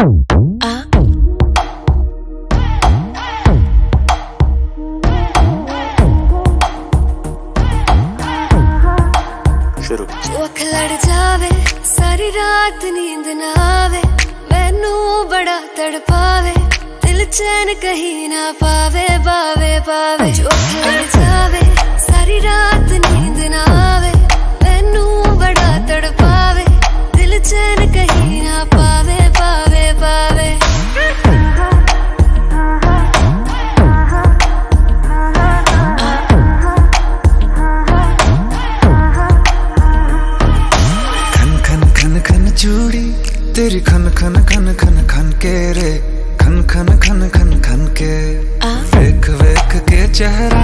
शुरू। ना पावे पावे पावे जो जावे, सारी रात नींद ना आवे, मैनू बड़ा तड़पावे, दिल चैन कहीं ना पावे। चूड़ी तेरी खन खन खन खन खन के रे। खन खन खन खन खन के। वेख वेख के चेहरा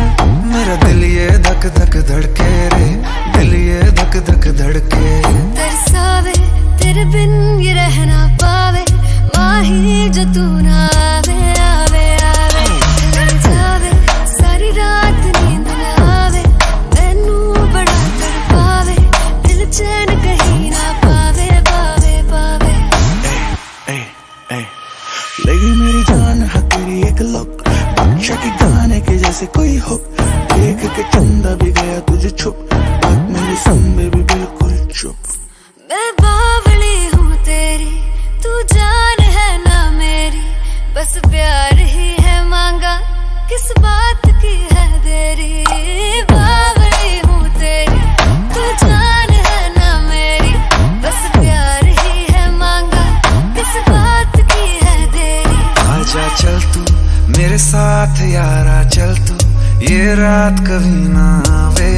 जैसे कोई हो। देख के चंदा भी गया तुझे छुप। बात मेरी सुन बेबी बिल्कुल चुप। मैं बावली हूँ तेरी, तू जान है ना मेरी। बस प्यार ही है मांगा, किस बात मेरे साथ यारा चल तू। ये रात कभी ना आवे।